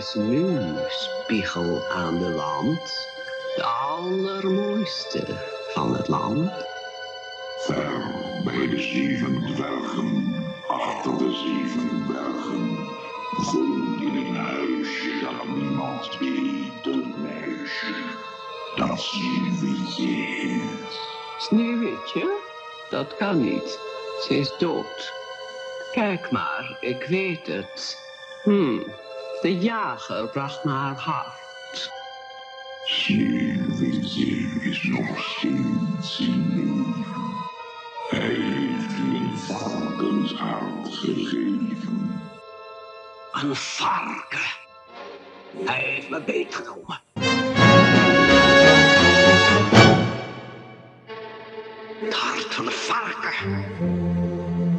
is nu spiegel aan de wand. De allermooiste van het land. Ver bij de zeven dwergen, achter de zeven bergen, woont in een huisje dat niemand weet, een meisje dat Sneeuwwitje is. Sneeuwwitje? Dat kan niet. Ze is dood. Kijk maar, ik weet het. Hm, de jager bracht me haar hart. Sneeuwwitje is nog steeds in leven. Hij heeft u een varkenshart gegeven. Een varken. Hij heeft me beetgenomen. Het hart van een varken.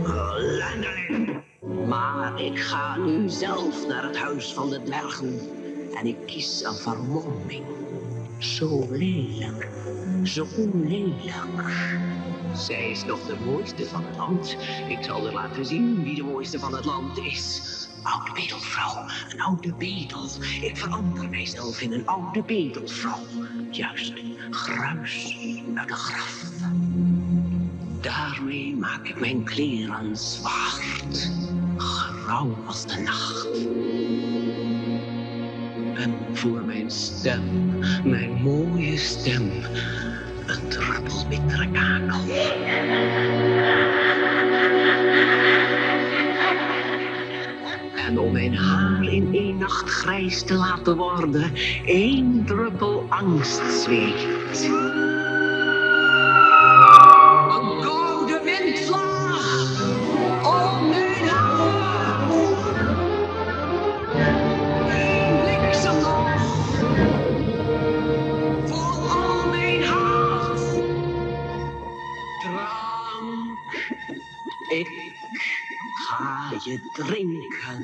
Ellendeling. Maar ik ga nu zelf naar het huis van de dwergen. En ik kies een vermomming. Zo lelijk. Zo lelijk. Zij is nog de mooiste van het land. Ik zal er laten zien wie de mooiste van het land is. Oude bedelvrouw, een oude bedel. Ik verander mijzelf in een oude bedelvrouw. Juist, gruis uit de graf. Daarmee maak ik mijn kleren zwart. Grauw als de nacht. En voor mijn stem, mijn mooie stem, een druppel bittere kakel. En om mijn haar in één nacht grijs te laten worden, één druppel angstzweet. Haie trinken.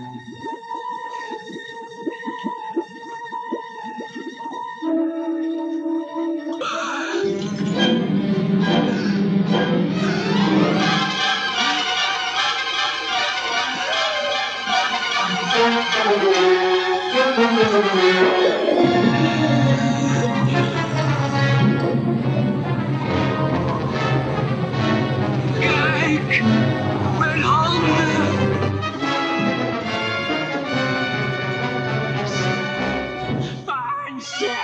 yeah